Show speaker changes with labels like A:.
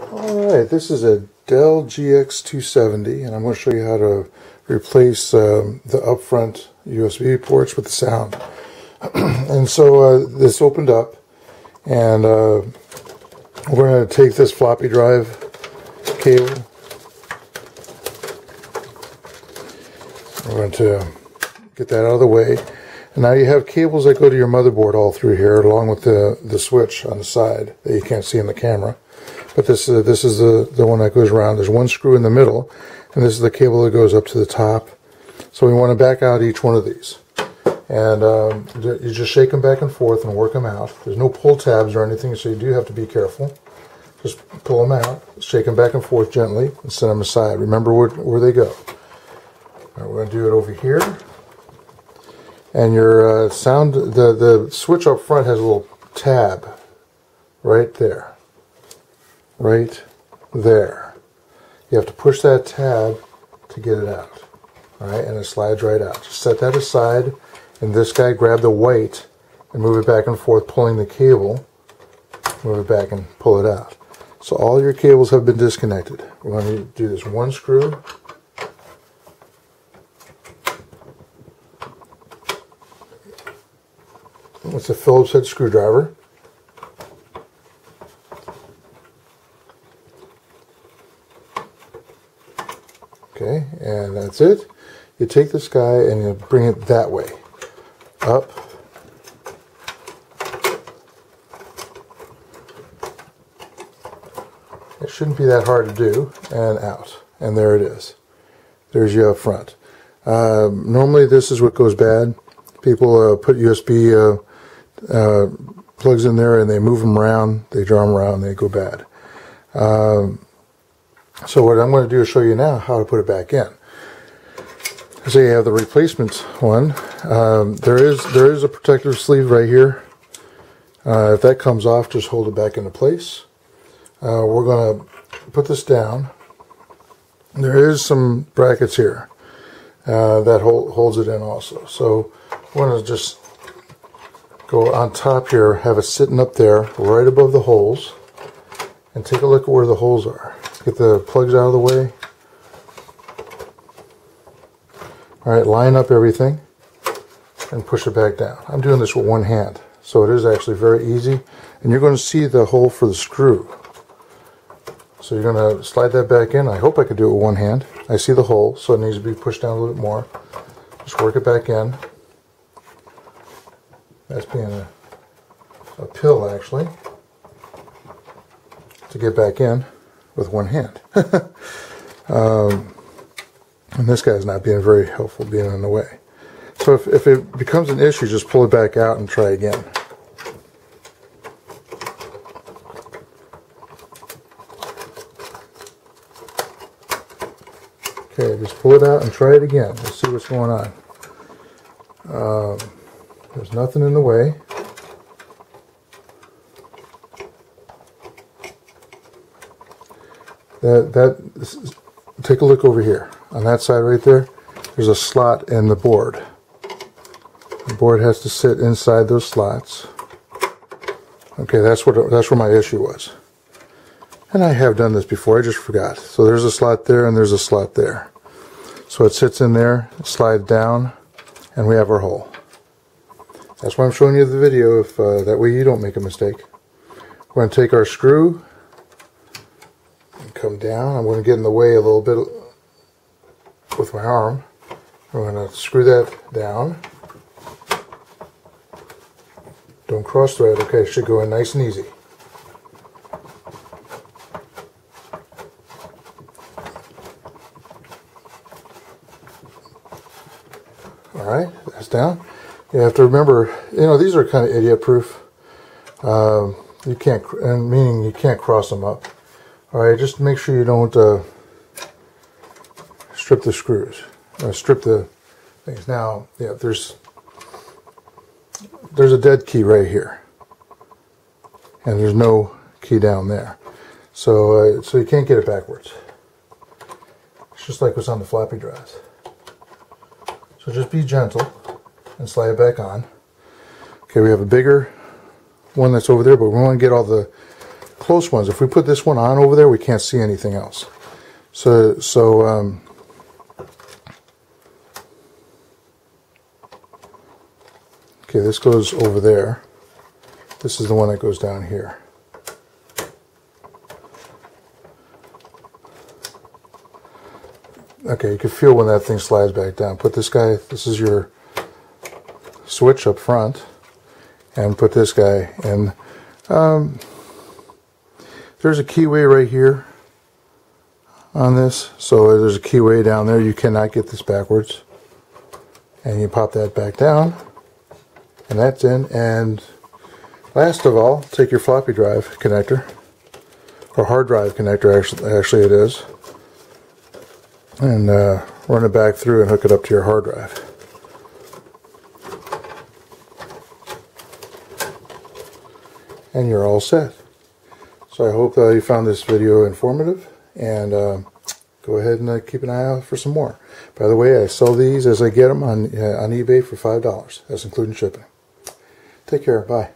A: Alright, this is a Dell GX270 and I'm going to show you how to replace um, the upfront USB ports with the sound. and so uh, this opened up and uh, we're going to take this floppy drive cable. We're going to get that out of the way. And now you have cables that go to your motherboard all through here along with the, the switch on the side that you can't see in the camera. But this, uh, this is the, the one that goes around. There's one screw in the middle, and this is the cable that goes up to the top. So we want to back out each one of these. And um, you just shake them back and forth and work them out. There's no pull tabs or anything, so you do have to be careful. Just pull them out, shake them back and forth gently, and set them aside. Remember where, where they go. Right, we're going to do it over here. And your uh, sound, the, the switch up front has a little tab right there right there. You have to push that tab to get it out. All right, and it slides right out. Just set that aside, and this guy grab the white and move it back and forth, pulling the cable. Move it back and pull it out. So all your cables have been disconnected. We're going to do this one screw. It's a Phillips head screwdriver. Okay, and that's it. You take this guy and you bring it that way. Up. It shouldn't be that hard to do. And out. And there it is. There's you up front. Um, normally this is what goes bad. People uh, put USB uh, uh, plugs in there and they move them around. They draw them around they go bad. Um, so what I'm going to do is show you now how to put it back in. So you have the replacement one. Um, there is there is a protective sleeve right here. Uh, if that comes off, just hold it back into place. Uh, we're going to put this down. There is some brackets here uh, that hold, holds it in also. So we're going to just go on top here, have it sitting up there right above the holes, and take a look at where the holes are. Get the plugs out of the way. Alright, line up everything and push it back down. I'm doing this with one hand, so it is actually very easy. And you're going to see the hole for the screw. So you're going to slide that back in. I hope I could do it with one hand. I see the hole, so it needs to be pushed down a little bit more. Just work it back in. That's being a, a pill, actually, to get back in with one hand. um, and this guy's not being very helpful being in the way. So if, if it becomes an issue, just pull it back out and try again. Okay, just pull it out and try it again. Let's see what's going on. Um, there's nothing in the way. That that take a look over here. On that side right there there's a slot in the board. The board has to sit inside those slots. Okay that's what that's where my issue was. And I have done this before I just forgot. So there's a slot there and there's a slot there. So it sits in there slides down and we have our hole. That's why I'm showing you the video if uh, that way you don't make a mistake. We're going to take our screw come down. I'm going to get in the way a little bit with my arm. I'm going to screw that down. Don't cross thread. Okay, should go in nice and easy. Alright, that's down. You have to remember, you know, these are kind of idiot proof. Um, you can't, and meaning you can't cross them up. Alright, just make sure you don't uh, strip the screws, uh, strip the things. Now, yeah, there's there's a dead key right here, and there's no key down there, so uh, so you can't get it backwards. It's just like what's on the floppy drives. So just be gentle and slide it back on. Okay, we have a bigger one that's over there, but we want to get all the close ones. If we put this one on over there, we can't see anything else. So, so um, okay, this goes over there. This is the one that goes down here. Okay, you can feel when that thing slides back down. Put this guy, this is your switch up front, and put this guy in. Um, there's a keyway right here on this, so there's a keyway down there. You cannot get this backwards. And you pop that back down, and that's in. And last of all, take your floppy drive connector, or hard drive connector, actually, actually it is and uh, run it back through and hook it up to your hard drive. And you're all set. So I hope uh, you found this video informative and uh, go ahead and uh, keep an eye out for some more. By the way, I sell these as I get them on, uh, on eBay for $5. That's including shipping. Take care. Bye.